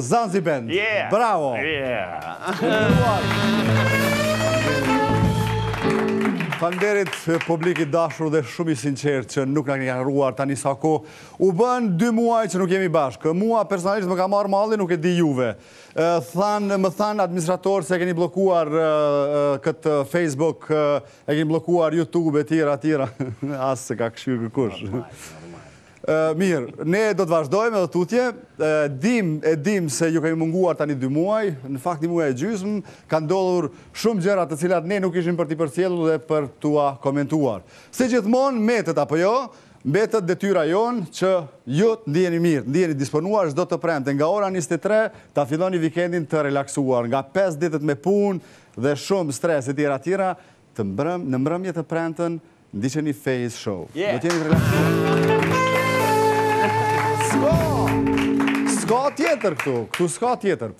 Zanzi Band. Bravo. Faleminderit publik i dashur dhe shumë i sinqertë që nuk na keni harruar tani sa kohë. U bënë 2 muaj që nuk jemi bashkë. Mua personalisht më ka marrë malli, nuk e di juve. Thanë, më thanë administratorë se e keni bllokuar këtë Facebook, e keni bllokuar YouTube etj etj. As s'e ka kshyr kërkush. Mirë, ne do të vazhdojmë edhe tutje, dim, e dim se ju kemi munguar tani dy muaj, në fakt një muaj e gjysmë, kanë ndodhur shumë gjëra të cilat ne nuk ishim për t'i përcjellur dhe për t'ua komentuar. Se gjithmonë mbetet apo jo, mbetet detyra jonë që ju të ndiheni mirë, të ndiheni disponuar çdo të premte. Nga ora 23 ta filloni vikendin të relaksuar, nga 5 ditët me punë dhe shumë stres e tjera tjera, të mbrëm, në mbrëmje të premten Ndiqeni Face Show. Do të jeni të relaksuar. S'ka! S'ka tjetër këtu. Këtu s'ka tjetër.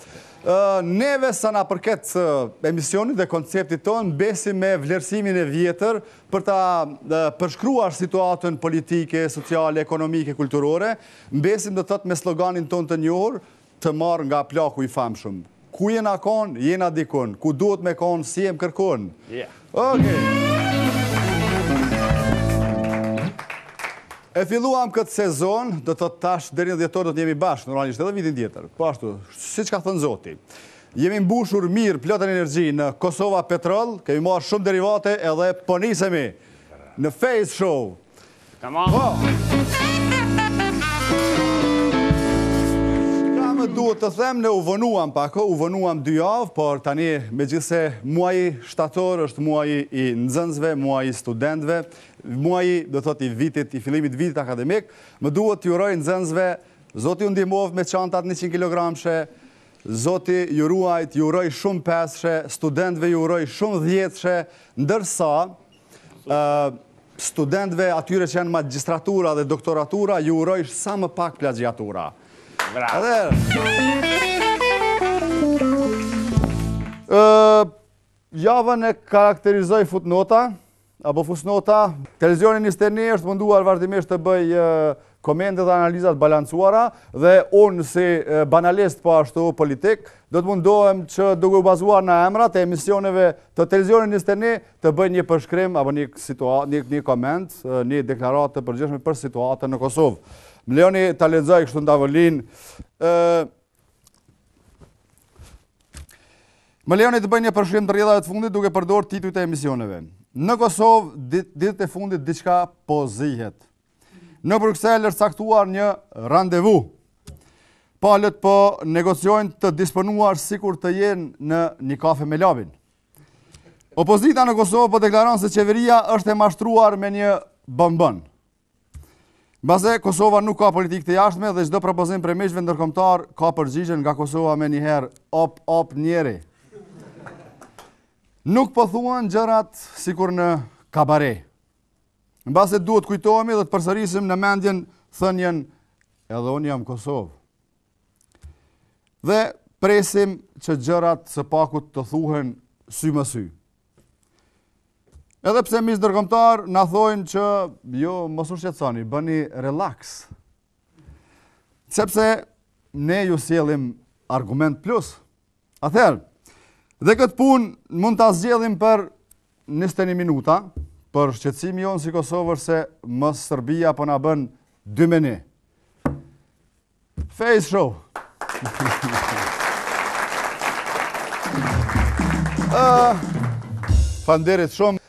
Neve sa na përket emisionit dhe konceptit tonë, mbesim me vlerësimin e vjetër për ta përshkruar situatën politike, sociale, ekonomike, kulturore. Mbesim do të thotë me sloganin tonë të njohur, Të marrë nga plaku i famshëm. Ku jena kon, jena dikun. Ku duhet me kon, s'jem kërkun. E filluam këtë sezon, do thotë tash deri në dhjetor do të jemi bashkë, normalisht edhe vitin tjetër. Po ashtu, siç ka thënë zoti. Jemi mbushur mirë, plot energji në Kosova Petrol, kemi marrë shumë derivate edhe po nisemi në Face Show. Tamam. Po. Pra më duhet të them, ne u vonuam pak, u vonuam dy javë, por tani megjithëse muaji shtator është muaji i nxënësve, muaji i studentëve, muaji do thotë i vitit, i fillimit të vitit akademik, më duhet t'ju uroj nxënësve, Zoti ju ndihmoftë me çantat 100 kilogramshe, Zoti ju ruajt, ju uroj shumë pesëshe, studentëve ju uroj shumë dhjetëshe, ndërsa studentëve atyre që janë magjistratura dhe doktoratura, ju uroj sa më pak plagjiatura. Javën e karakterizoi futnota, apo fusnota. Televizioni 21 është munduar vazhdimisht të bëjë Komente dhe analiza të balancuara dhe unë si banalist po ashtu politik, do të mundohem që duke u bazuar në emrat e emisioneve të televizionit 21 të bëj një përshkrim apo një, një, një koment, një deklaratë të përgjithshme për situatën në Kosovë. Më lejoni të lexoj kështu në tavolinë. Më lejoni të bëj një përshkrim të rrjedhave të fundit duke përdor titujt e emisioneve. Në Kosovë, ditët e fundit, diçka po zihet. Në Bruksel është caktuar një randevu. Palët po negociojnë të disponuar sikur të jenë në një kafe me labin. Opozita në Kosovë po deklaron se qeveria është e mashtruar me një bombon. Mbase, Kosova nuk ka politikë të jashtme dhe çdo propozim prej miqve ndërkombëtarë ka përgjigjen nga Kosova menjëherë op, op, njeri. Nuk po thuhen gjërat sikur në kabare. Mbase duhet kujtohemi dhe të përsërisim në mendje thënien edhe unë jam Kosovë. Dhe presim që gjërat së pakut të thuhen sy më sy. Edhe pse miqtë ndërkombëtarë na thonë që jo mos u shqetësoni, bëni relax. Sepse ne ju sjellim argument plus Atëherë, dhe këtë punë mund ta zgjidhim për 21 minuta, por shqetësimi jonë si Kosovë është se mos Serbia po na bën dy me një. Face show! uh, Faleminderit shumë.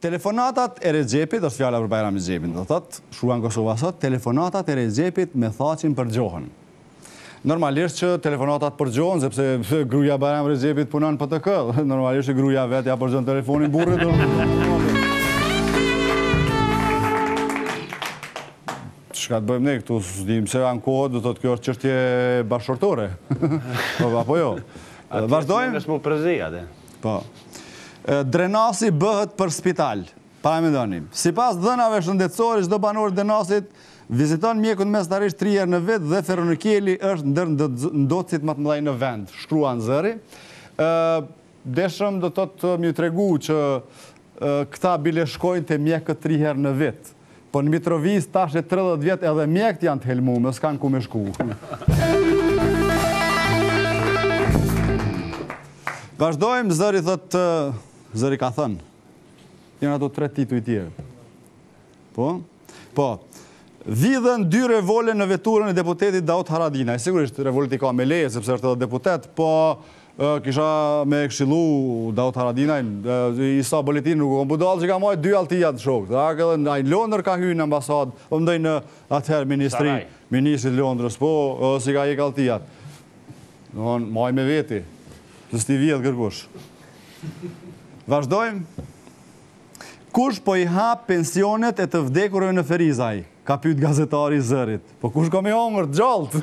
Telefonatat e Rexhepit, është fjala për Bajram Rexhepin, do të thotë, shkruan Kosova Sot, telefonatat e Rexhepit me Thaçin përgjohen. Normalisht që telefonatat përgjohen, sepse gruja e Bajram Rexhepit punon në PTK, normalisht që gruja vetë ia përgjon telefonin burrit. Çka të bëjmë ne këtu, s'dim se ankohet, do të thotë kjo është çështje bashkëshortore. Apo jo. Vazhdojmë. Nuk është më përzi atë. Po. Drenasi bëhet për spital. Pa e mendoni. Sipas dhënave shëndetësore, çdo banor i Drenasit viziton mjekun mesatarisht tri herë në vit dhe Feronikeli është ndër ndotësit më të mëdhenj në vend, shkruan Zëri. Deshëm do të thotë me ju tregu që Këta bile shkojnë te mjekët tri herë në vit. Po në Mitrovicë tash e tridhjetë vjet edhe mjekët janë të helmumë, s'kanë ku me shku. Vazhdojmë, Zëri thotë, Zëri ka thënë. Janë ato tre titujt tjerë. Po? Po. Vidhen dy revole në veturën e deputetit Daut Haradinaj. Sigurisht, revolet i ka me leje, sepse është edhe deputet, po kisha me e këshillu Daut Haradinajn, Isa Boletini nuk u kon budallë, që ka majtë dy altia në shokë. A këtë në ajnë Londër ka hy në ambasadë, o po mdoj në atëherë ministri, ministri i Londrës, po s'i ka hjek altiat. Në honë, mbaji me veti, të s'ti vjedh kërkush. Vazhdojmë? Kush po i ha pensionet e të vdekurve në Ferizaj? Ka pyet gazetari i Zërit. Po kush ka me hongër të gjallët?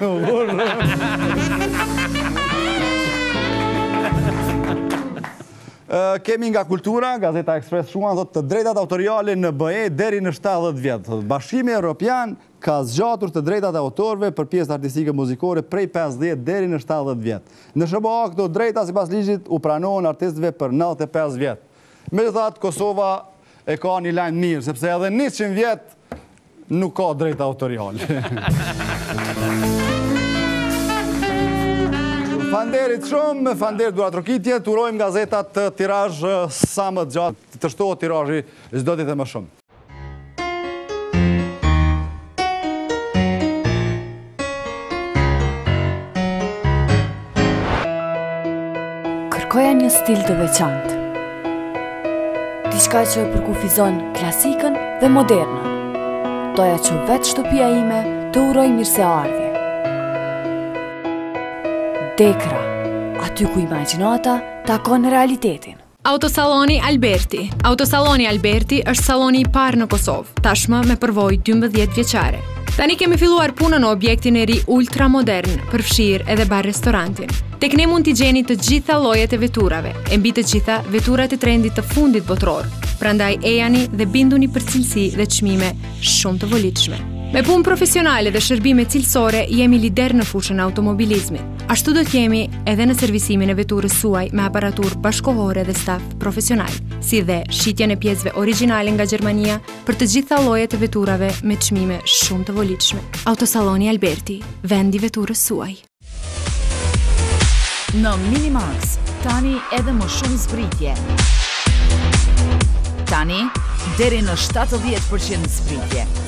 Kemi nga kultura, Gazeta Express shkruan, thotë të drejtat autoriale në BE deri në 70 vjet. Bashkimi Europian ka zgjatur të drejtat e autorve për pjesë artistike muzikore prej 50 deri në 70 vjet. Në SHBA këto drejta sipas ligjit u pranohen artistve për 95 vjet. Megjithatë, Kosova e ka një lajm të mirë, sepse edhe 100 vjet nuk ka drejta autoriale. Faleminderit shumë, faleminderit, duartrokitje, të urojmë gazetat tirazh sa më gjatë, të shtohet tirazhi, çdo ditë e më shumë. Kërkoja një stil të veçantë. Diçka që e përkufizon klasikën dhe modernën. Doja që vetë shtëpia ime të urojë mirëseardhje. Dekra, aty ku imagjinata takon realitetin. Autosalloni Alberti Autosalloni Alberti është salloni i parë në Kosovë, tashmë me përvojë 12 vjeçare. Tani kemi filluar punën në objektin e ri ultramodern, përfshirë edhe bar restorantin. Tek ne mund t'i gjeni të gjitha llojet e veturave, e mbi të gjitha veturat e trendit të fundit botëror. Prandaj ejani dhe bindjuni për cilësi dhe çmime shumë të volitshme. Me punë profesionale dhe shërbime cilësore jemi lider në fushën e automobilizmit. Ashtu do të jemi edhe në servisimin e veturës suaj me aparaturë bashkëkohore dhe staf profesional, si dhe shitjen e pjesëve origjinale nga Gjermania për të gjitha llojet e veturave me çmime shumë të volitshme. Autosalloni Alberti, vendi i veturës suaj. Në Minimax, tani edhe më shumë zbritje. Tani deri në 70% zbritje.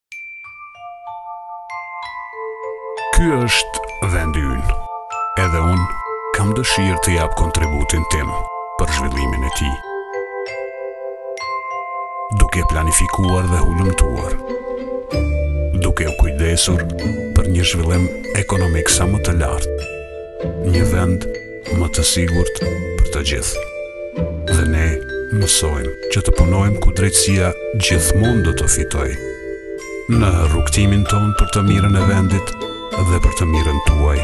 Ky është vendi ynë. Edhe unë kam dëshirë të jap kontributin tim për zhvillimin e tij. Duke planifikuar dhe hulumtuar, duke u kujdesur për një zhvillim ekonomik sa më të lartë, një vend Më të sigurt për të gjithë. Dhe ne mësojmë që të punojmë ku drejtësia gjithmonë do të fitojë. Në rrugëtimin tonë për të mirën e vendit dhe për të mirën tuaj.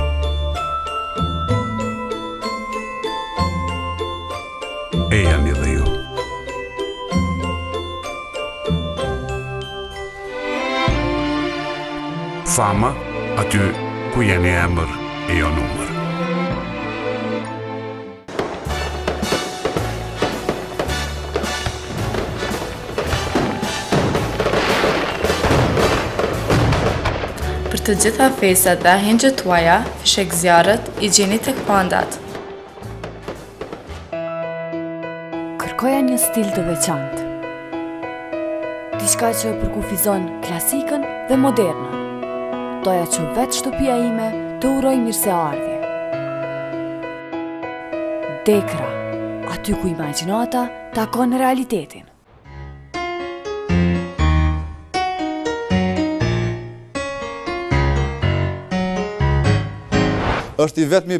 Ejani dhe ju. Fama, aty ku jeni emër e jo numër. Për të gjitha festat dhe ahengjet tuaja, fishekzjarrët, i gjeni tek Pandat. Kërkoja një stil të veçantë. Diçka që përkufizon klasikën dhe modernën. Doja që vetë shtëpia ime të urojë mirëseardhje. Dekra, aty ku imagjinata takon realitetin. është i vetmi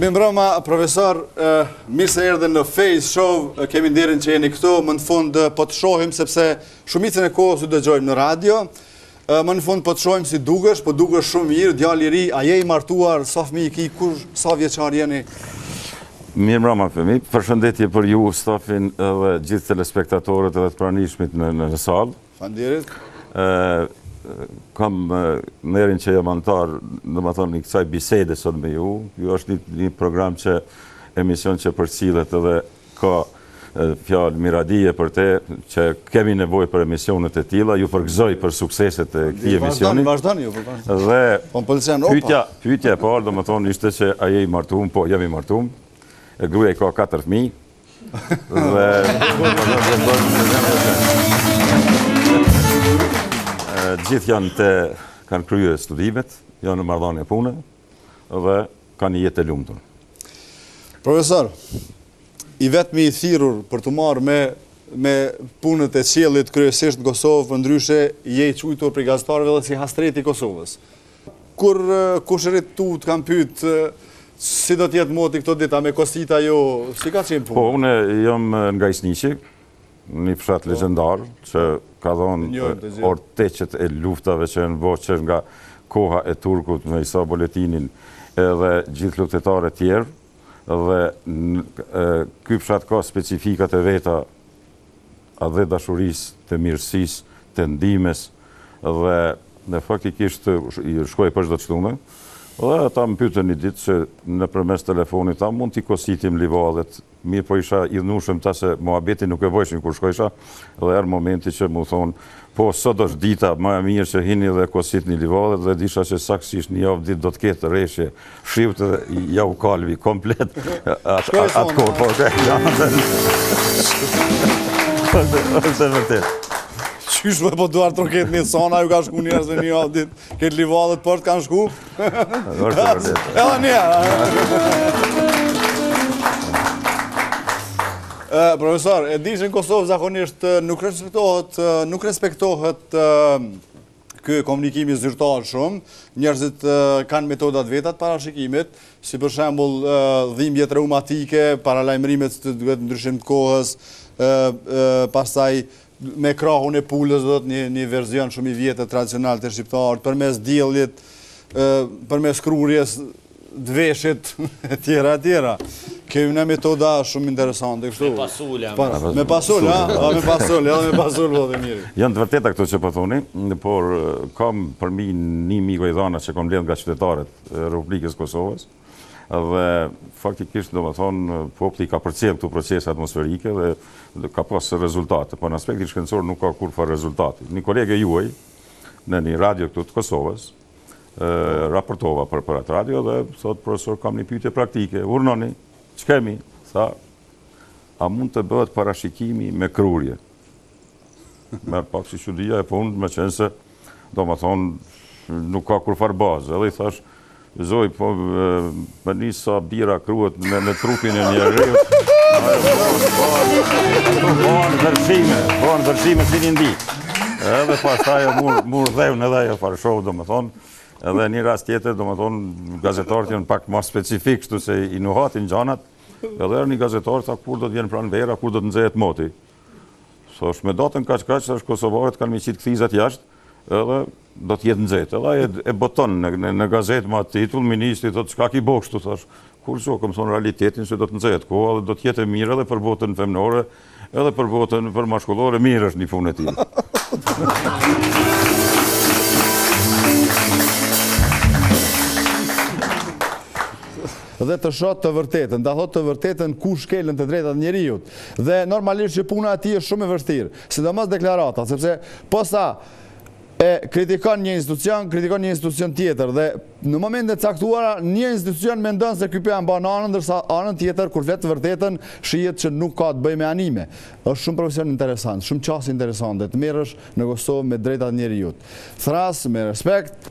Mirëmbrëma, profesor, mirë se erdhe në Face Show, kemi nderin që jeni këtu, më në fund po të shohim, sepse shumicën e kohës të dëgjojmë në radio, më në fund po të shohim si dukesh, po dukesh shumë mirë, djalë i ri, a je i martuar, sa fëmi i ki, kur, sa vjeçar jeni? Mirëmbrëma, fëmi, përshëndetje për ju, stafin dhe gjithë telespektatorët dhe të pranishmit në sallë, Faleminderit. Kam nderin që jam anëtar, domethënë i kësaj bisede sot me ju. Ky është një program që emision që përcillet edhe ka fjalë miradije për te, që kemi nevojë për emisionet e tilla, ju përgëzoj për sukseset e këtij emisioni. Vazhdoni, vazhdoni ju. Dhe po, pyetja, pyetja e parë domethënë ishte se a je i martuar? Po, jam i martuar. Gruaja, i kam katër fëmijë. Dhe... Gjithë i kanë krye studimet, janë në marrëdhënie pune, dhe kanë një jetë të lumtur. Profesor, i vetmi i thirrur për t'u marrë me punët e qiellit kryesisht në Kosovë, ndryshe je i qujtur prej gazetarëve dhe si hasreti i Kosovës. Kur kushërinjtë tu të kanë pyt si do të jetë moti këto ditë, a me kosit a jo, si ka qenë puna? Po, unë jam nga Isniqi, një fshat legjendar, që ka dhënë ortiqet e luftave që janë bërë që nga koha e turkut me Isa Boletinin edhe gjithë luftëtarët tjerë, dhe ky fshat ka specifikat e veta dhe dashurisë, të mirësisë, të ndihmës dhe unë faktikisht shkoj për çdo shtune. Dhe ata më pyetën një ditë që nëpërmes telefonit a mund t'i kositim livadhet, mirëpo isha i idhnushëm me ta se muhabetin nuk e bojshin kur shkojsha dhe erdhi momenti që mu thanë, Po, sot është dita më e mirë që hini dhe kositni livadhet dhe e disha që saktësisht një javë ditë do të ketë reshje shiu dhe iu kalbi komplet atë kohë. Po, dhe, ja, dhe, dhe, dhe, dhe, dhe, Qysh me po duar troket një sona, ju ka shku njerëz me një atë ditë. Këto livadhet por të kanë shku? Vërtet vërtet. Edhe një! Profesor, e di që në Kosovë zakonisht nuk respektohet, nuk respektohet ky komunikimi zyrtar shumë, njerëzit kanë metodat e veta të parashikimit, si për shembul dhimbjet reumatike, paralajmërim se do të ketë ndryshim të kohës, pastaj me krahun e pulës dhe një një version shumë i vjetër tradicional te shqiptarët, përmes diellit, përmes kruarjes së veshit, e tjera, e tjera. Kemi ne metoda shumë interesante, kështu. Me pasul, a? Me pasul, a, me pasul, a, me pasul, po dhe mirë. Janë të vërteta këto që po thoni, por kam përmbi një mijë gojëdhana që kom mbledhë nga qytetarët e Republikës së Kosovës, dhe faktikisht domethënë populli ka përcjellë këto procese atmosferike dhe ka pas rezultate, po në aspektin shkencor nuk ka kurrfarë rezultati. Një kolege juaj në një radio këtu të Kosovës, raportonte për për atë radio dhe thotë profesor kam një pyetje praktike, urdhnoni, çka kemi, tha, a mund të bëhet parashikimi me kruarje? Mora pak si çudi atë punë, meqenëse, domethënë, nuk ka kurrfarë baze. Edhe i thashë, zonjë, po, me mendu sa bira kruhet në trupin e njeriut, bëhen vërshime, bëhen vërshime si një ndi. Edhe pastaj e mur dhevën edhe e farë shovë, domethënë, edhe një rast tjetër, domethënë, gazetarët janë pak ma specifikë, ashtu se i nuhatin gjanat, edhe një gazetar, tha, kur do të vijë pranvera, kur do të nxehet moti. Thashë me datën kaq kaq, thashë kosovaret kanë me i qitë kërthizat jashtë, edhe do të jetë nxehtë. Edhe ai e boton në në, në gazetë me atë titull, ministri më thotë çka ki bo kështu thashë kurrgjo, kam thonë realitetin se do të nxehet koha dhe do të jetë e mirë edhe për botën femnore, edhe për botën për mashkullore, mirë është një punë e tillë. dhe ta thotë të vërtetën, ta thotë të vërtetën ku shkelen të drejtat e njeriut. Dhe normalisht që puna e tij është shumë e vështirë, sidomos deklaratat, sepse posa e kritikon një institucion, kritikon një institucion tjetër dhe në momente të caktuara një institucion mendon se ky po ia mban anën, ndërsa anën tjetër kur flet të vërtetën shihet që nuk ka të bëjë me anime. Është shumë profesion interesant, shumë qasje interesante të merresh në Kosovë me të drejtat e njeriut. Flas me respekt.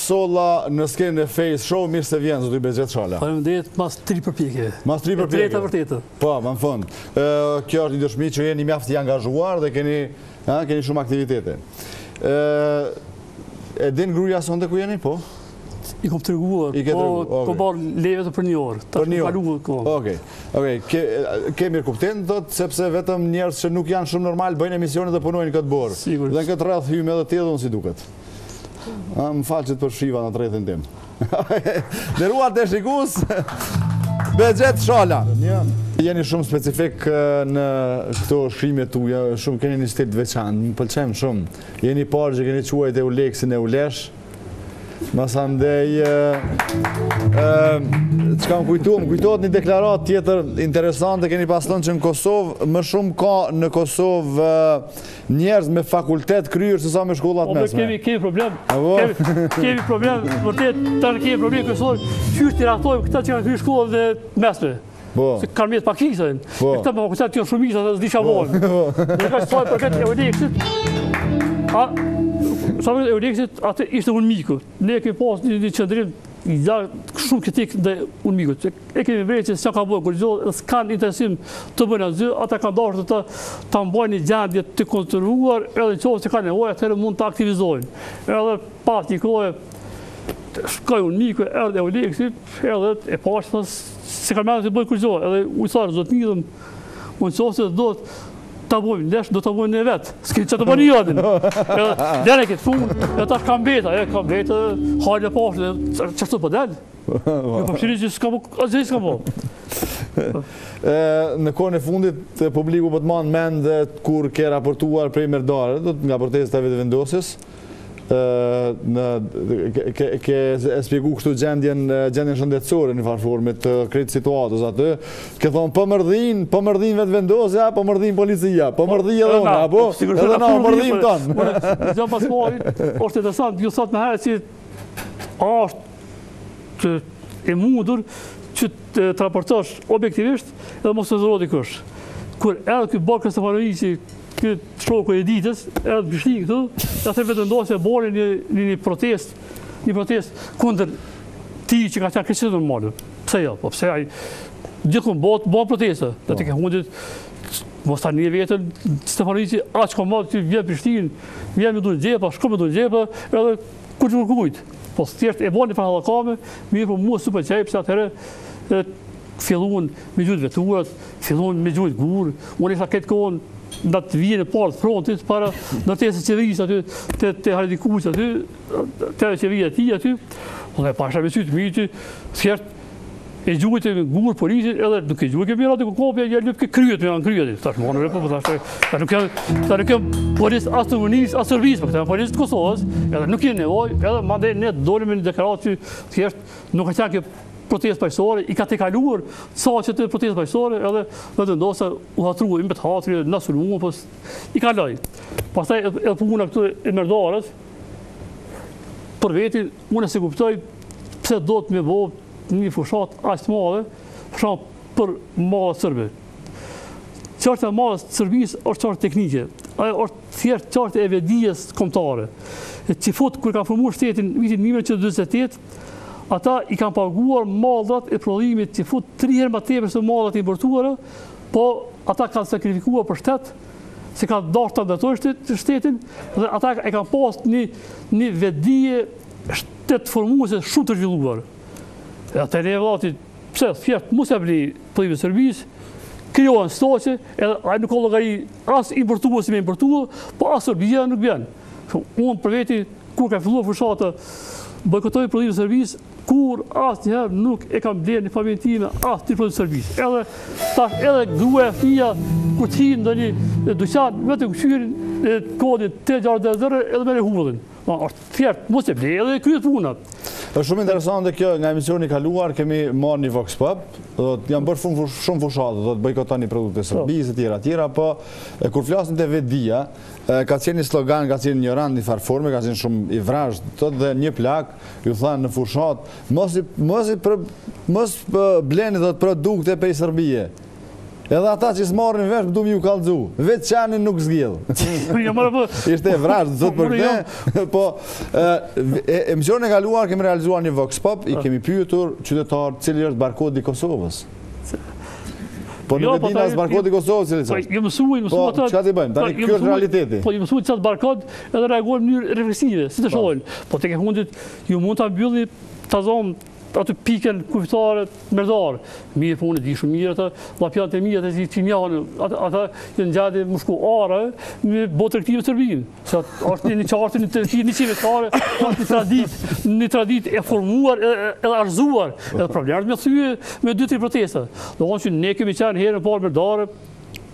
Solla në skenë në Face Show, mirë se vjen, zotri Behxhet Shala. Faleminderit, mas tri përpjekje. Mas tri përpjekje. E treta e vërteta. Po, më në fund. Kjo është një dëshmi që jeni mjaft i angazhuar dhe keni, keni shumë aktivitete. E din gruja sonde ku jeni, po? I kom tregu, po, kom marrë leje veç për një orë. Për një orë, po. Okej, okej, kemi kuptim, do të sepse vetëm njerëz që nuk janë shumë normal, bëjnë emisionet dhe punojnë në këtë orë. Sigurt. Dhe në këtë rreth hyjmë edhe ti edhe unë si duket. Më fal që të përfshiva në rrethin tim. Të nderuar shikues, Behxhet Shala. Jeni shumë specifik në këto shkrimet tuja, shumë keni një stil të veçantë, më pëlqen shumë. Jeni i pari që keni quajt EULEX-in EULESH. Masandej, që kam kujtu, më kujtohet një deklaratë tjetër interesante, keni pas thon që në Kosovë, më shumë ka në Kosovë, Njerëz me fakultet të kryer se sa me shkolla të mesme. Kemi, kemi problem, kemi problem, vërtet, tani kemi problem n'Kosovë, qysh t'i trajtojmë këta që kanë kryer shkollat e mesme. Po. Se kanë mbetë pakicë, po. këta me fakultete janë shumicë, edhe s'di ça bojnë. Po. Dhe ka që sa i përket EULEX-it, a, sa i përket EULEX-it, aty ishte UNMIK-u. Ne e kemi pas një një qëndrim shumë kritik ndaj UNMIK-ut. E kemi vërejtë që s'ka bo kurgjo, dhe s'kanë interesim të bëjnë asgjë, ata kanë dashtë ta mbajnë një gjendje të konservuar, edhe në qoftë se kanë nevojë, atëherë mund ta aktivizojnë. Edhe pas një kohe, shkoi UNMIK-u, erdh EULEX-i, edhe e pashë, s'ka me bo kurgjo, edhe u thashë, zotni, Në qoftë se do të bojmë lesh, do ta bojmë ne vetë, s'ki që të bojmë një jodin. Lene këtë punë, e tash ka mbet, e ka mbet, hajnë e pashë, çka po del? Po në përshiri që s'ka bo, asgjë s'ka bo. Në kohën e fundit, publiku po të man mend kur ke raportuar prej Merdare, nga protesta e Vetëvendosjes, në ke ke e shpjegu kështu gjendjen gjendjen shëndetësore në njëfarë forme të krejt situatës aty ke thon po mërdhin po mërdhin Vetëvendosja po mërdhin policia po mërdhi edhe unë apo po, edhe na mërdhim tonë po, jo pas po është interesant ju sot në herë si është që e mundur që të raportosh objektivisht edhe mos të zemërohet kush kur edhe ky Borko Stefanoviqi Ky shoku i Editës, erdh në Prishtinë këtu, atëherë Vetëvendosja bëri një, një, një, protestë, një protestë kundër tij që ka qenë krejtësisht normale. Pse jo, po pse ai, gjithkund n'botë bohen protesta, dhe të po. ke hundit, mos ta nijë veten Stefanoviqi aq të madh që vjen Prishtinë, vjen me duar n'xhepa, shkon me duar n'xhepa, edhe kurgjo kërkujt. Po thjesht e bo njëfarë hallakame, mirëpo mua s'më pëlqeu, pse atëherë, Filluan me gjujt veturat, filluan me gjujt gurë, unë isha këtë kohën në atë vijën e parë t'frontit, para ndërtesës qeverisë aty, të të haredi kuqë aty, të e qeveria ti aty, dhe e pasha me sytë e mi, thjesht e gjujti me gurë policin, edhe nuk e gjujt e mirë aty ku kopja, ja lëpë ke kryet me janë kryet, ta shmonë në repubë, ta nuk jam, ta nuk jam polic as i Shqipnisë, as Serbisë, për po këta policë të Kosovës, edhe nuk jenë nevojë, edhe mandej ne dolëm në deklaratë, thjesht nuk ka qenë protestë paqësore, i ka tejkaluar caqet e protestës paqësore edhe Vetëvendosje u hatrua, i mbet hatri, na sulmoi, pos i ka loj. Pastaj edhe puna këtu e Merdarit, për veti, unë s'e kuptoj pse duhet me bo një fushatë aq të madhe, fushatë për mallra serbe. Çështja e mallrave t'Serbisë s'është çështje teknike, ajo është thjesht çështje e vetëdijes kombëtare. Çifutët, kur kanë formu shtetin vitin 1928, Ata i kanë paguar mallrat e prodhimit çifut tri herë më tepër se mallrat e importuara, po ata kanë sakrifikuar për shtet, se kanë dashur ta ndërtojnë shtetin dhe ata e kanë pas një një vetëdije shtet formuese shumë të zhvilluar. E tani vëlla ti, pse thjesht mos e blej prodhimin e Serbisë, krijohen stoqe, edhe ai nuk ka llogari as importuesi me importuar, po as Serbia nuk vjen. Unë për veti, kur ka filluar fushata, bojkoto prodhimin e Serbisë, kurrë asnjëherë nuk e kam blerë në familjen time asnji prodhim t'Serbisë. Edhe tash edhe gruaja e fëmija kur të hinë në ndonjë dyqan vetë kuqyrin kodin të gjarë dhe zërë edhe me rehullin. Pra është thjeshtë, mos e blej edhe kryhet puna. Është shumë interesante kjo nga emisioni i kaluar, kemi marrë një Vox Pop, domethënë janë bërë shumë fushata, domethënë bojkotoni produktet e Serbisë e tjera tjera, po kur flasim te vetëdija, Ka qenë një slogan, ka qenë një randë n'njëfarë forme, ka qenë shumë i vrazhdë, domethënë një plak, ju thom në fushatë, mos bleni domethënë produkte prej Serbie. Edhe ata që s'marrin vesh, du me ju kallzu. Veç qajni nuk zgjedh. Jo, po. Ishte e vrazhdë, domethënë për këte. Jo. Po, emisionin e kaluar, kemi realizuar një vox pop, i ah. kemi pyetur qytetarët cili është barkodi i Kosovës. Po nuk jo, e po din as barkodin e Kosovës se çfarë. Po ju mësuaj, ju mësuaj. Po çfarë t'i bëjmë? Tani ky është realiteti. Po ju mësuaj çfarë barkod edhe reagojnë në mënyrë refleksive, si të po. shohin. Po tek e fundit ju mund ta mbyllni ta zëmë aty pikën kufitare Merdar. Mirëpo unë e di shumë mirë atë, llapjanët, mirë atë psikë që e kanë, atë atë janë n'gjendje me shku arave, me bo tregti me Serbinë. Që është një çështje, një tregti, një qime qare, është një traditë, një traditë e formuar edhe avancuar. Edhe problem është me thy me dy tri protesta. Do konë që ne kemi qenë herën e parë n'Merdare,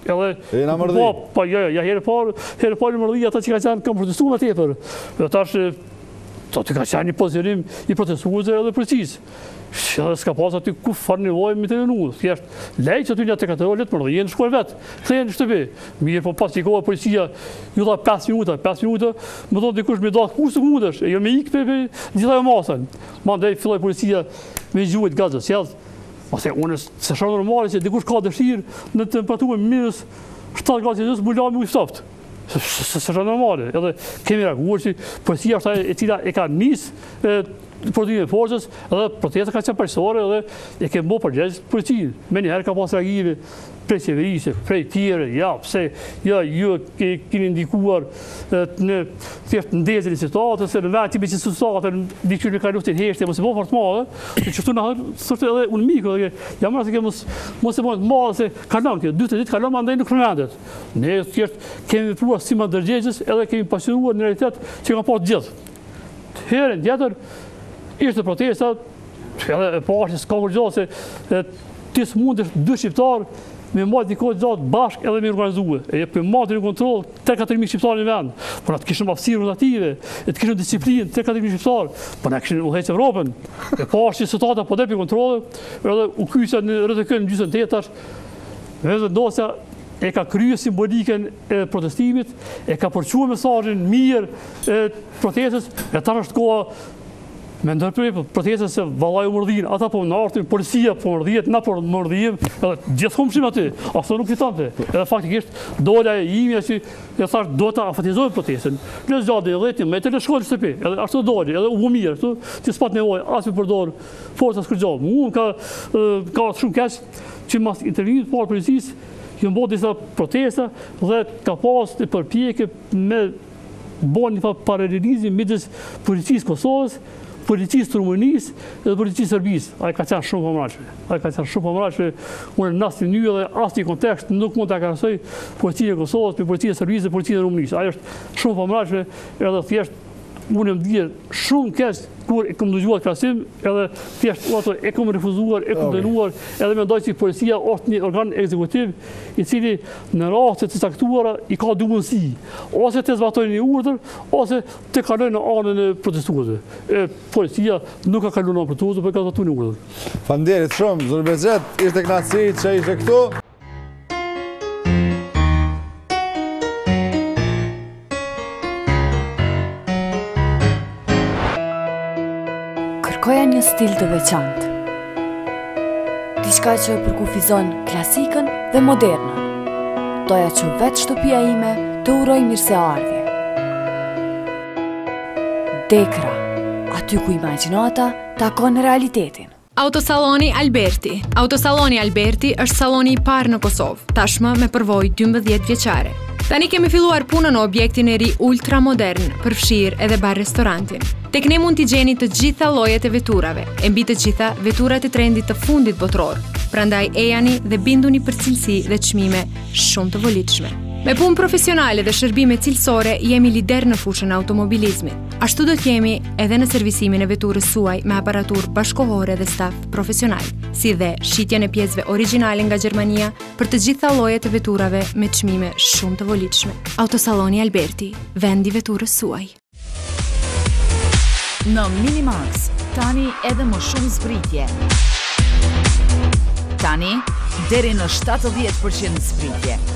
edhe... Edhe u mërdhi? Po, po, jo, jo, ja herë parë, herë parë u mërdhi, ata që ka qenë kam protestu më tepër. Dhe tashti, ka qenë një pozicionim i protestuesve edhe policisë. Shtetit dhe s'ka pasë aty kurrfarë nevoje me intervenu, thjesht, leji aty një të këta le të mërdhijnë, e shkojnë vetë, këta në shtëpi, mirëpo pas një kohe policia, ju dha 5 minuta, 5 minuta, me thënë dikush me dalë ku s'mundesh, e jo me ikë gjithë ajo masë, mandej filloj policia me gjujt gaz, jazë, ma se unë s'e shoh normale që dikush ka dëshirë në temperaturë minus 7 gradë që zësë me la me ujë të ftoftë, S'e shoh normale, edhe kemi reaguar që policia është ajo e cila e ka nisë përdorimin e forcës edhe protesta ka qenë paqësore edhe e kem bo përgjegjës policinë. Menjëherë ka pas reagime prej qeverisë, prej tjerëve, ja, pse, ja, ju e kini ndikuar në thjesht ndezjen e situatës, në vend që me qetësu situatën, na çon ka lufta heshtë, e mos e bo fort madhe, se qe këtu një herë, sërte edhe një mik, dhe jam rrasë ke mos e bo të madhe, se kalon kjo, 20 ditë kalon, mandej nuk përmendet. Ne thjesht kemi vepruar si me ndërgjegje edhe kemi pasqyruar një realitet që ka pas gjithë. Herën tjetër ishte protesta edhe e pashë po, s'ka kurgjë se ti s'mundesh dy shqiptarë me mbajt një kohë gjatë bashkë edhe me organizu. E le më me mbajt nën kontroll 3-4.000 shqiptarë në vend, po na të kishim aftësi organizative, e të kishim disiplinë 3-4.000 shqiptarë, po ne kishim udhëheqë Evropën, e pashë që situata po del prej kontrollit, edhe u kyça në rëtë kënë në gjysën e tash, Vetëvendosja e ka kry simboliken e protestimit, e ka përçuar mesazhin mirë e protestës e, e tash është koha me ndërpre po, protestën se vallahi u mërdhinë, ata po mërdhijnë, policia po mërdhihet, na po mërdhijim, edhe gjithë humbshim aty, asnjo nuk fitonte, edhe faktikisht doli e imja që e thashë do ta afatizojnë protestën, ta zgjatë dhe le t'i me lënë me shku në shtëpi, edhe ashtu doli, edhe u bo mirë, tu, që s'pat nevojë, as me përdorë forcë as kurgjo, mu m'ka ardh shumë keq, që mas intervenimit të parë të policisë, janë bo disa protesta dhe ka pas përpjekje me bo një paralelizim midis policisë së Kosovës, policisë të Rumanisë dhe policisë së Serbisë. Ajo ka qenë shumë e pafalshme. Ajo ka qenë shumë e pafalshme. Unë në asnjë mënyrë dhe asnjë kontekst nuk mund ta krahasoj policinë e Kosovës me policinë e Serbisë dhe policinë e Rumanisë. Ajo është shumë e pafalshme edhe thjesht Unë ndjeva shumë keq kur e kam dëgjuar atë krahasim, edhe thjesht atë e kam refuzuar, e kam dënuar, edhe mendoj që policia është një organ ekzekutiv, i cili në raste të caktuara i ka dy mundësi, ose të zbatojë një urdhër, ose të kalojë në anën e protestuesve. E policia nuk ka kalu në anën e protestuesve, por po ka zbatu një urdhër. Faleminderit shumë, Zërbezet, ishte kënaqësi që ishe këtu. Kërkoja një stil të veçantë. Diçka që përkufizon klasikën dhe modernën. Doja që vetë shtëpia ime të urojë mirëseardhje. Dekra, aty ku imagjinata takon realitetin. Autosalloni Alberti Autosalloni Alberti është salloni i parë në Kosovë, tashmë me përvojë 12 vjeçare. Tani kemi filluar punën në objektin e ri ultramodern, përfshirë edhe bar restorantin. Tek ne mund t'i gjeni të gjitha llojet e veturave, e mbi të gjitha veturat e trendit të fundit botëror. Prandaj ejani dhe binduni për cilësi dhe çmime shumë të volitshme. Me punë profesionale dhe shërbime cilësore jemi lider në fushën e automobilizmit. Ashtu do të jemi edhe në servisimin e veturës suaj me aparaturë bashkëkohore dhe staf profesional, si dhe shitjen e pjesëve origjinale nga Gjermania për të gjitha llojet e veturave me çmime shumë të volitshme. Autosalloni Alberti, vendi i veturës suaj. Në Minimax, tani edhe më shumë zbritje. Tani, deri në 70% zbritje.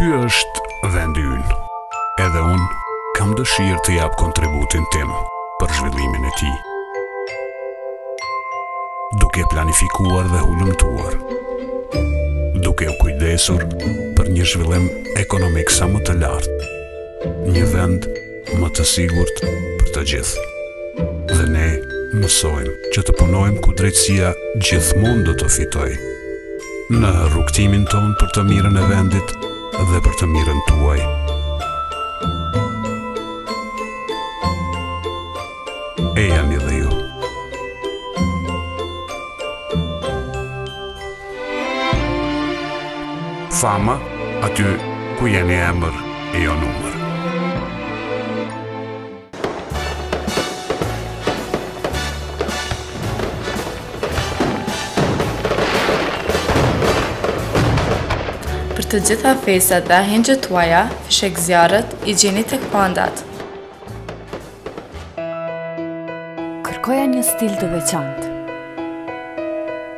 Ky është vendi ynë. Edhe unë kam dëshirë të jap kontributin tim për zhvillimin e tij. Duke planifikuar dhe hulumtuar, duke u kujdesur për një zhvillim ekonomik sa më të lartë, një vend Më të sigurt për të gjithë. Dhe ne mësojmë që të punojmë ku drejtësia gjithmonë do të fitojë. Në rrugëtimin tonë për të mirën e vendit dhe për të mirën tuaj. Ejani dhe ju. Fama, aty ku jeni emër e jo numër. Për të gjitha festat dhe ahengjet tuaja, fishekzjarrët, i gjeni tek Panda. Kërkoja një stil të veçantë.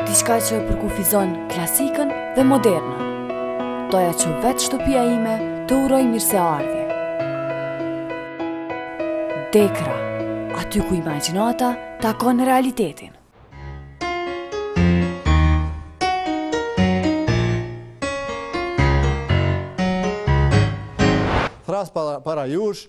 Diçka që përkufizon klasikën dhe modernën. Doja që vetë shtëpia ime të urojë mirëseardhje. Dekra, aty ku imagjinata takon realitetin. Thërras para jush,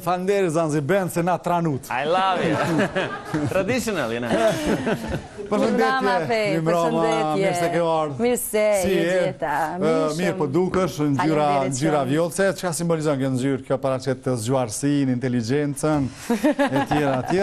Faleminderit Zanzi Band se na tranuat. I love it. Traditional, you know. Përshëndetje. Mirë mbrëma, mirë se ke ardhur. Mirë se ju gjeta. Mirë po dukesh në ngjyra ngjyra vjollce. Çka simbolizon kjo ngjyrë? Kjo paraqet zgjuarsinë, inteligjencën etj etj.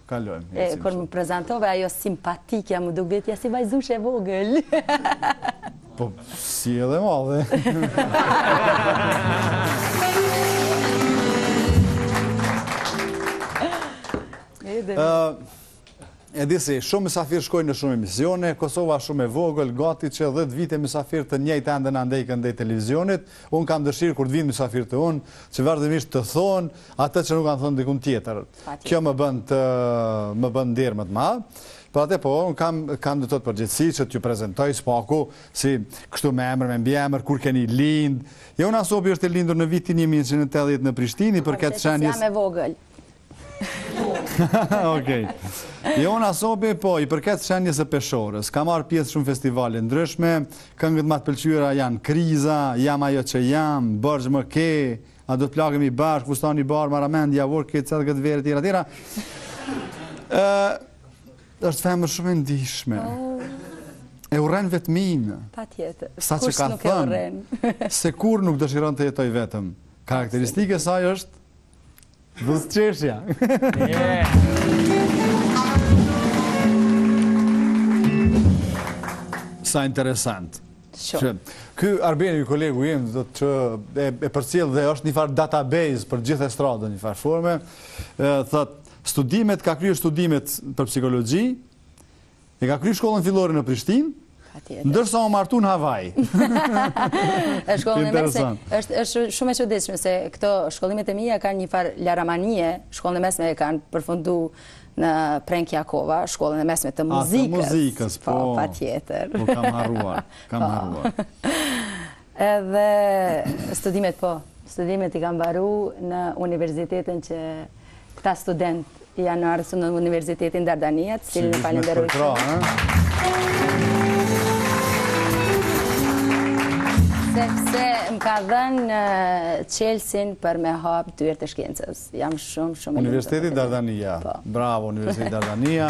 Kalojmë, ecim. E, kur më prezantove ajo simpatike, m'u duk vetja si vajzush e vogël. Po, si edhe madhe. E di si, shumë mysafirë shkojnë në shumë emisione, Kosova shumë e vogël, gati që 10 vite mysafirë të njëjtë enden andej këndej televizionit, Unë kam dëshirë kur të vijnë mysafirë te unë, që vazhdimisht të thonë atë që nuk kanë thënë dikun tjetër. Kjo më bën të më bën nderë më të madhe. Për atë po, unë kam kam do të thotë përgjegjësi që t'ju prezantoj së paku si kështu me emër me mbiemër kur keni lind. Jona Sopi është e lindur në vitin 1980 në Prishtinë i përket shenjës. Jam e vogël. Okej. Jona Sopi, po, i përket shenjës së peshores. Ka marrë pjesë shumë festivale të ndryshme, këngët ma të pëlqyera janë Kriza, Jam ajo që jam, Borxh më ke, A do të plakemi bashkë, Fustani i bardhë, Marramendje, Ja vërë këtë, Cëtë këtë verë, tjera, tjera. është femër shumë e ndjeshme. E urren vetëminë. Patjetër, kush nuk e urren. Se kurrë nuk dëshiron të jetojë vetëm. Karakteristike saj është Buzëqeshja. Sa interesant. Që, ky Arbeni, kolegu jem, domethënë, e përcjell dhe është një farë database për gjithë estradën, njëfarë forme, thotë, studimet, ka kryer studimet për psikologji, E ka kry shkollën fillore në Prishtinë, Ndërsa u martu në Havaj. E shkollën e mesme, është shumë e çuditshme se këto shkollimet e mia kanë njëfarë laramanie, shkollën e mesme e kam përfundu në Prenk Jakova, shkollën e mesme të muzikës. A, të muzikës, po. Po, patjetër. Po, kam harruar, kam po. harruar. Edhe studimet po, studimet i kam mbaru në universitetin që këta studentë janë arsimu në universitetin Dardania, të cilin e falenderoj shumë. Sepse më ka dhënë çelësin për me hapë dyert e shkencës. Jam shumë, shumë... Universitetit Dardania. Po. Bravo, Universitetit Dardania.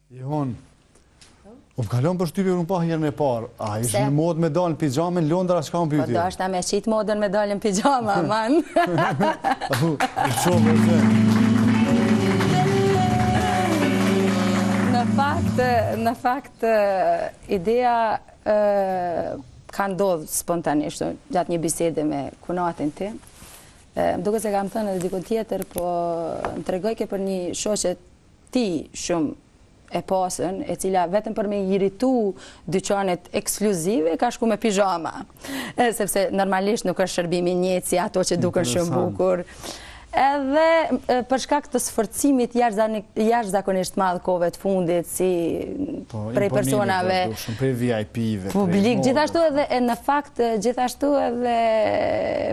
Ti kur ke shku për shtypje unë pa herën e parë, a ishë në modë me dalë në pijama, në Londra, shka unë pjëtje? Po do është ta me qitë modën me dalë në pijama, man. Shumë, shumë. në fakt, ideja ka ndodhë spontanisht, gjatë një bisede me kunatin tim. Më duket se kam thënë edhe dikun tjetër, po më tregojke për një shoqe ti shumë e pasun e cila vetëm për me iritu dyqanet ekskluzive ka shku me pijama. Sepse normalisht nuk është shërbimi i njëjtë si ato që duken shumë bukur. Edhe për shkak të sforcimit jashtëzakonisht madh kohëve të fundit si po, prej personave prej VIP-ve publik gjithashtu edhe në fakt gjithashtu edhe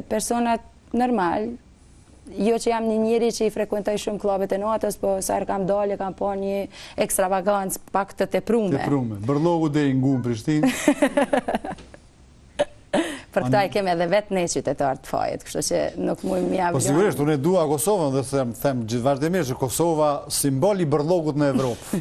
personat normal Jo që jam një njeri që i frekuentoj shumë klubet e natës, po sa herë kam dalë, kam pa një ekstravagancë pak të teprume. Teprume. Bërllogu dhe... ngu në Prishtinë. Për këta e kemi edhe vetë ne qytetarë fajet, kështu që nuk mujmë mja vjonë. Po sigurisht, unë e dua Kosovën dhe them, them gjithë vazhdimisht që Kosova simbol i bërllogut në Evropë.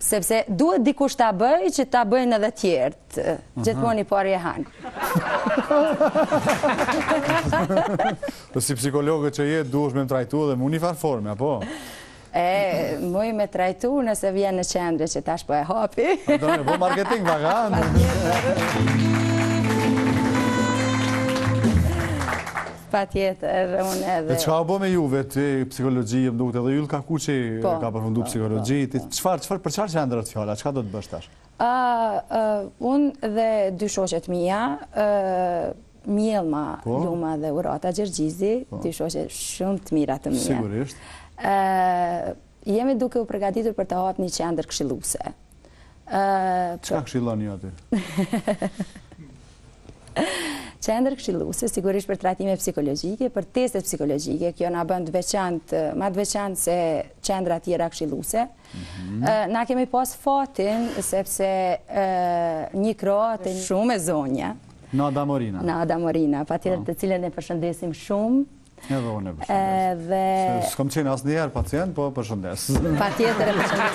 Sepse duhet dikush ta bëjë që ta bëjnë edhe tjerët. Gjithmonë i pari e han. Po si psikologe që je, duhesh me më trajtu edhe mu në një farë forme, apo? E, muj me trajtu nëse vjen në qendrë që tash po e hapi. Do me bo marketing pak, ha? Marketing. Patjetër, edhe unë edhe. Dhe çka u bo me juve psikologji, më duket edhe Ylka Kuçi po, ka përfundu po, psikologji, po, ti çfarë çfarë për çfarë qendre është fjala, çka do të bësh tash? Ë, unë dhe dy shoqet mia, ë Mjellma Luma dhe Urata Gjergjizi, dy shoqe shumë të mira të mia. Sigurisht. Ë Jemi duke u përgatitur për të hapë një qendër këshilluese. Çka këshilloni aty? Qendër këshilluese sigurisht për trajtime psikologjike, për teste psikologjike, kjo na bën të veçantë, më të veçantë se qendra të tjera këshilluese. Mhm. Na kemi pas fatin sepse një kroate shumë e zonja. Nada Morina. Nada Morina, patjetër të cilën e përshëndesim shumë. Edhe unë e përshëndes. Dhe... S'kom qenë asnjëherë pacient, po përshëndes. Patjetër e përshëndes.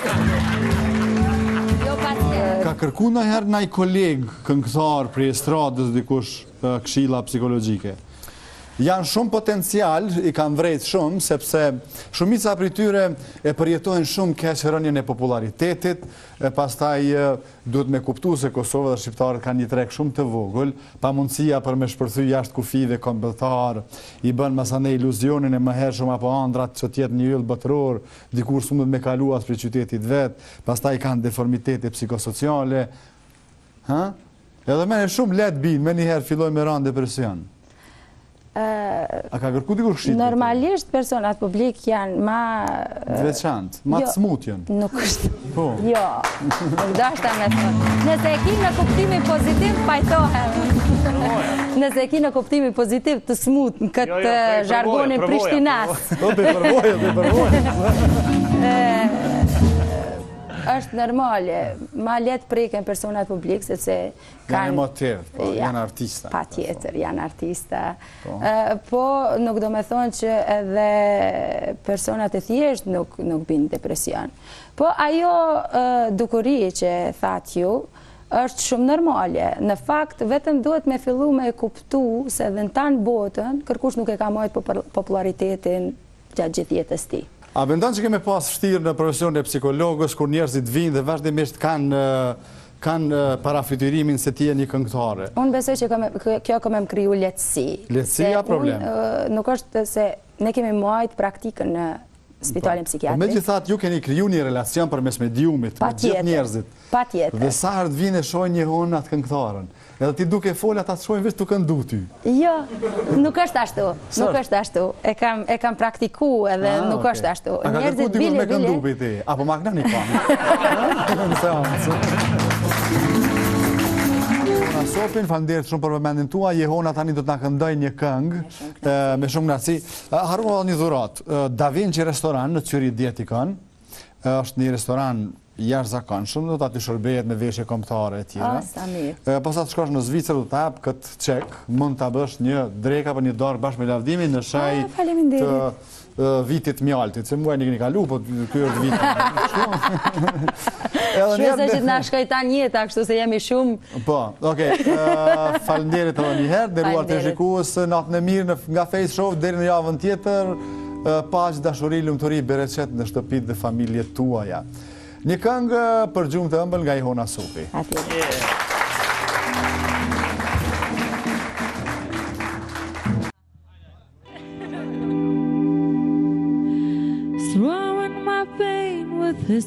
Jo patjetër. Ka kërku naherë naj koleg këngëtar prej estradës dikush këshilla psikologjike. Janë shumë potencial, i kam vrejt shumë, sepse shumica prej tyre e përjetojnë shumë keq rënien e popullaritetit, e pastaj Duhet me kuptu se Kosova dhe shqiptarët kanë një treg shumë të vogël, pamundësia për me shpërthy jashtë kufijve kombëtar i bën masandej iluzionin e mëhershëm apo andrrat që të jetë një yll botëror dikur s'mundet me kalu as prej qytetit vet, pastaj kanë deformitete psikosociale, ha? Edhe me e, shumë lehtë bijnë, menjëherë fillojnë me ra në depresion. A ka kërku dikur këshillë? Normalisht personat publikë janë ma... të veçantë, ma jo, të smutë janë. Nuk është... Po. Jo, nuk do, është ta, me thanë. Nëse e ki në kuptimi pozitiv, pajtohem. Nëse e ki në kuptimi pozitiv të smutë në këtë jo, jo, jargonin prishtinas. Po, për përvojë, për përvojë. është normale, ma lehtë preken personat publikë, se se... Janë emotiv, po, janë artista. Patjetër, janë artista. Po. po, nuk do me thanë që edhe personat e thjeshtë nuk bijnë n'depresion. Po, ajo dukuri që thatë ju, është shumë normale. Në fakt, vetëm duhet me fillu me kuptu se dhe në tanë botën, kërkush nuk e ka majtë popularitetin gjatë gjithë jetës tij. A mendon që ke me pas vështirë në profesionin e psikologës kur njerëzit vijnë dhe vazhdimisht kanë kanë parafytyrimin se ti je një këngëtare? Unë besoj që kjo ka me m'kriju lehtësi. Lehtësi a problem? Nuk është se ne kemi majtë praktikën në spitalin psikiatrik. Po megjithatë ju keni kriju një relacion përmes mediumit, me gjithë njerëzit. Patjetër. Dhe sa herë të vijnë e shohin Jehonën atë këngëtaren. Edhe ti duke fol ata të shohin veç tu këndu ty. Jo. Nuk është ashtu. Nuk është ashtu. E kam e kam praktiku edhe ah, nuk është ashtu. A ka kërku dikur me këndu për ti? Apo ma këna një pak? Sopi, faleminderit shumë për vëmendjen tuaj. Jehona tani do të na këndojë një këngë me shumë kënaqësi. Harrova një dhuratë. Da Vinci restoran në Cyrih Dietikon. është një restoran i jashtëzakonshëm, do të aty shërbehet me veshje kombëtare e tjera. Ah, sa mirë. Posa të shkosh në Zvicër, do të jap këtë çek, mund të bësh një drekë apo një darkë bashkë me Lavdimin, në shenjë ah, të vitit të mjaltit, se muajin e keni kalu, po kjo është e vitit. Shumë se që të nashkoj ta njët, a kështu se jemi shumë. Po, oke, faleminderit edhe njëherë, të nderuar teleshikues, natën e mirë nga Face Show, deri në javën tjetër, Paqe, dashuri, lumturi, bereqet në shtëpitë dhe familjet tuaja. Një këngë për gjumë të ëmbël nga Jehona Sopi. Strumming my pain with his